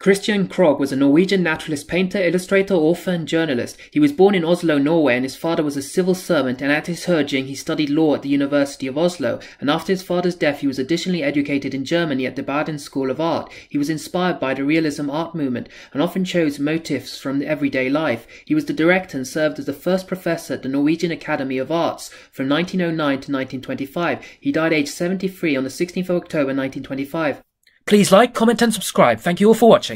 Christian Krohg was a Norwegian naturalist, painter, illustrator, author, and journalist. He was born in Oslo, Norway, and his father was a civil servant, and at his urging, he studied law at the University of Oslo, and after his father's death, he was additionally educated in Germany at the Baden School of Art. He was inspired by the realism art movement, and often chose motifs from everyday life. He was the director and served as the first professor at the Norwegian Academy of Arts from 1909 to 1925. He died aged 73 on the 16th of October 1925. Please like, comment and subscribe. Thank you all for watching.